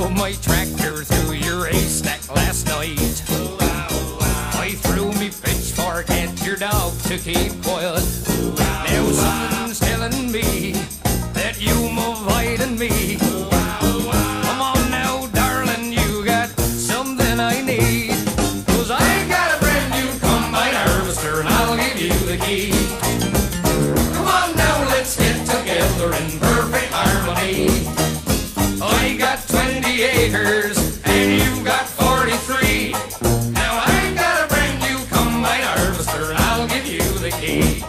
drove my tractor through your haystack last night. I threw me pitchfork at your dog to keep quiet. Now someone's telling me that you are than me. 20 and you got 43. Now I got a brand new combine harvester and I'll give you the key.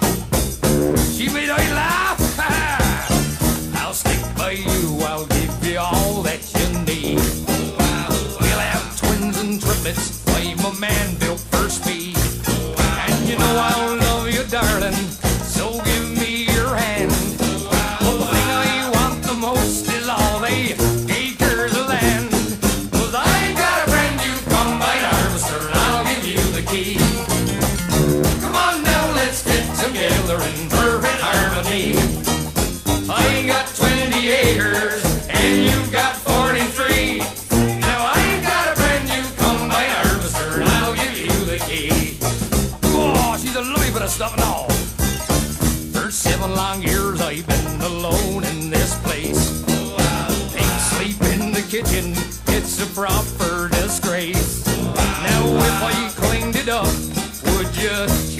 She made I laugh. I'll stick by you. I'll give you all that you need. We'll have twins and triplets. I'm a man built for speed. Together in perfect harmony. I got 20 acres and you've got 43. Now I ain't got a brand new combine harvester and I'll give you the key. Oh, she's a lovely bit of stuff and all. For seven long years I've been alone in this place. Ain't sleep in the kitchen, it's a proper disgrace. Now if I cleaned it up, would you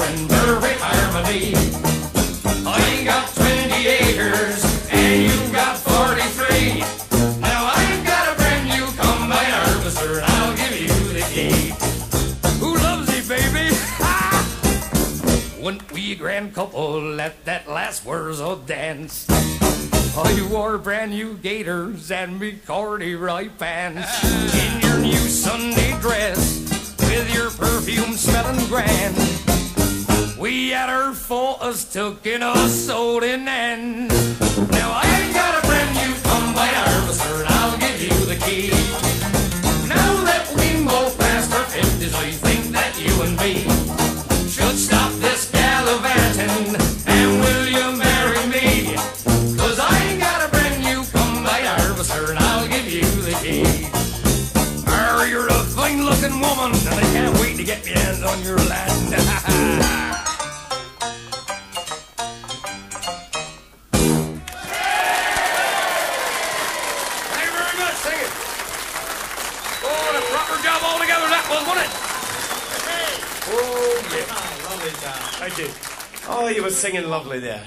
perfect harmony. I got 20 acres and you got 43. Now I've got a brand new combine harvester and I'll give you the key. Who loves you, baby? Went we a grand couple at that last Wurzel dance. Oh, I wore brand new gaiters and me corduroy pants. In your new Sunday dress with your perfume smelling grand. We had our photos took in a sold in end. Now I ain't got a brand new combine harvester and I'll give you the key. Now that we both past our fifties, oh, I think that you and me should stop this gallivanting and will you marry me? Cause I ain't got a brand new combine harvester and I'll give you the key. Are you're a fine looking woman and I can't wait to get my hands on your land. was, wasn't it? Oh, yeah. Ah, lovely, Thank you. Oh, you were singing lovely there.